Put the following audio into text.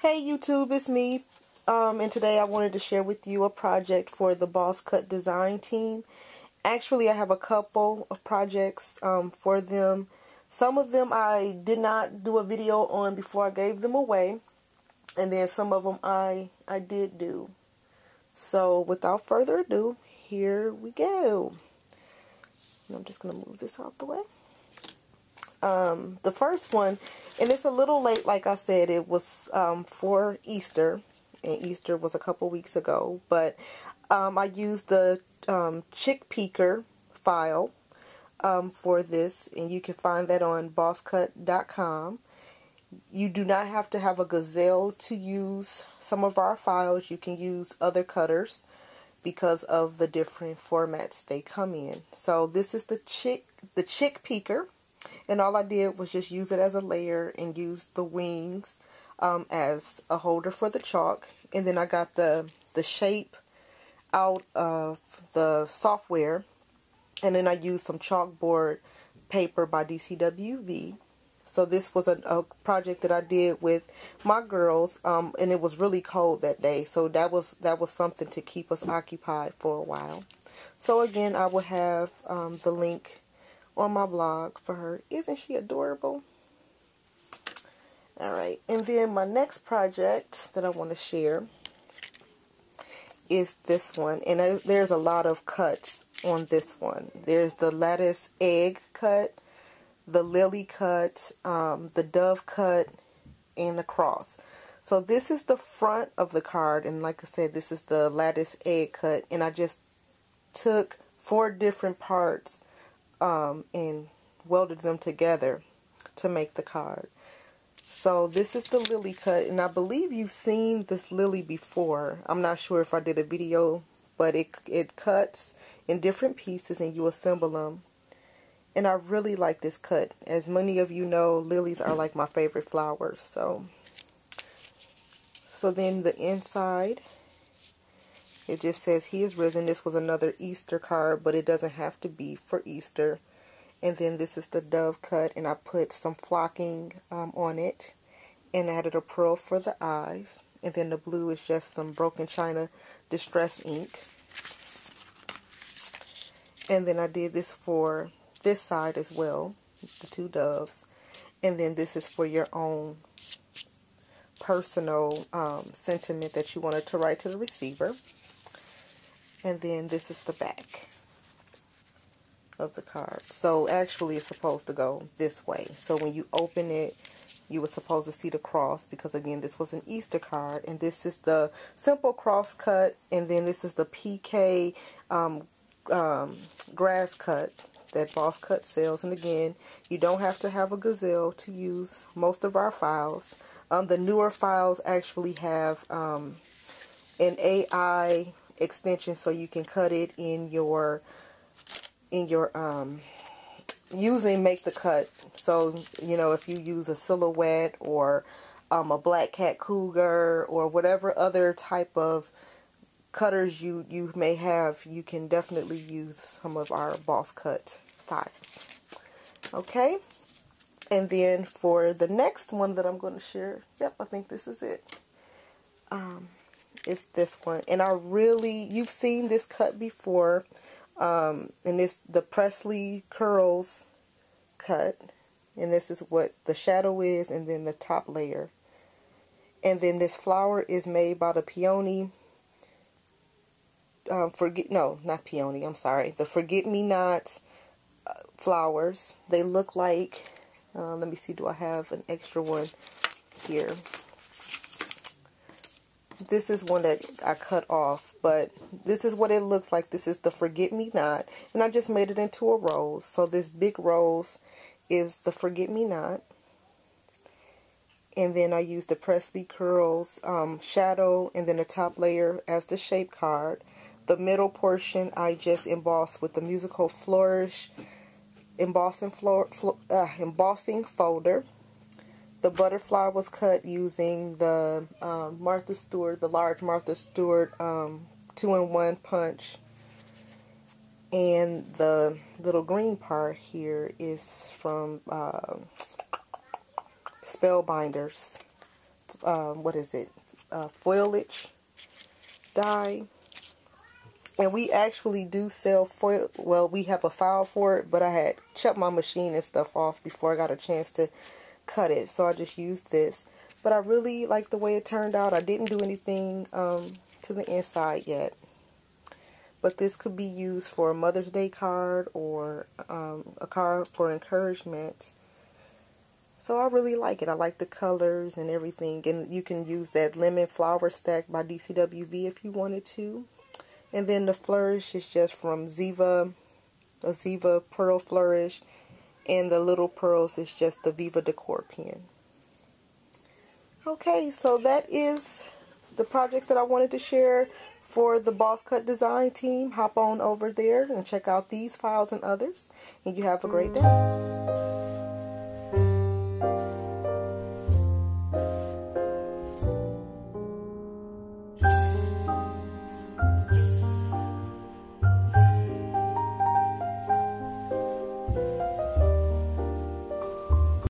Hey YouTube, it's me. Um, and today I wanted to share with you a project for the BossKut design team. Actually, I have a couple of projects um, for them. Some of them I did not do a video on before I gave them away. And then some of them I, I did do. So without further ado, here we go. And I'm just going to move this out the way. Um, the first one, and it's a little late, like I said, it was um, for Easter, and Easter was a couple weeks ago, but um, I used the um, Chick Peeker file um, for this, and you can find that on bosskut.com. You do not have to have a gazelle to use some of our files. You can use other cutters because of the different formats they come in. So this is the chick the chick peeker and all I did was just use it as a layer and use the wings um, as a holder for the chalk and then I got the the shape out of the software and then I used some chalkboard paper by DCWV so this was a, a, project that I did with my girls, um, and it was really cold that day. So that was that was something to keep us occupied for a while. So again, I will have um, the link on my blog for her. Isn't she adorable? Alright, and then my next project that I want to share is this one. And I, there's a lot of cuts on this one. There's the lattice egg cut the lily cut, um, the dove cut, and the cross. So this is the front of the card, and like I said, this is the lattice egg cut, and I just took four different parts um, and welded them together to make the card. So this is the lily cut, and I believe you've seen this lily before. I'm not sure if I did a video, but it, it cuts in different pieces, and you assemble them and I really like this cut. As many of you know, lilies are like my favorite flowers. So, so then the inside, it just says he is risen. This was another Easter card, but it doesn't have to be for Easter. And then this is the dove cut, and I put some flocking um, on it and added a pearl for the eyes. And then the blue is just some broken china distress ink. And then I did this for this side as well, the two doves. And then this is for your own personal um, sentiment that you wanted to write to the receiver. And then this is the back of the card. So actually it's supposed to go this way. So when you open it, you were supposed to see the cross because again this was an Easter card and this is the simple cross cut and then this is the PK um, um, grass cut that BossKut sells. And again, you don't have to have a Gazelle to use most of our files. Um, the newer files actually have um, an AI extension so you can cut it in your in your um, using make the cut. So you know if you use a silhouette or um, a black cat cougar or whatever other type of cutters you you may have you can definitely use some of our BossKut files. Okay? And then for the next one that I'm going to share yep I think this is it. Um it's this one. And I really you've seen this cut before um and this the Presley curls cut and this is what the shadow is and then the top layer. And then this flower is made by the peony um, forget no not peony I'm sorry the forget me not uh, flowers. They look like uh, let me see do I have an extra one here this is one that I cut off but this is what it looks like. This is the forget me not and I just made it into a rose. So this big rose is the forget me not and then I used the Presley Curls um, shadow and then the top layer as the shape card. The middle portion I just embossed with the Musical Flourish embossing, floor, uh, embossing folder. The butterfly was cut using the um, Martha Stewart, the large Martha Stewart um, two-in-one punch. And the little green part here is from uh, Spellbinders um, what is it, uh, foliage die. And we actually do sell foil, well, we have a file for it, but I had shut my machine and stuff off before I got a chance to cut it. So I just used this. But I really like the way it turned out. I didn't do anything um, to the inside yet. But this could be used for a Mother's Day card or um, a card for encouragement. So I really like it. I like the colors and everything. And you can use that lemon flower stack by DCWV if you wanted to. And then the flourish is just from Ziva, a Ziva Pearl Flourish. And the little pearls is just the Viva Decor pen. Okay, so that is the projects that I wanted to share for the BossKut Design team. Hop on over there and check out these files and others. And you have a great day.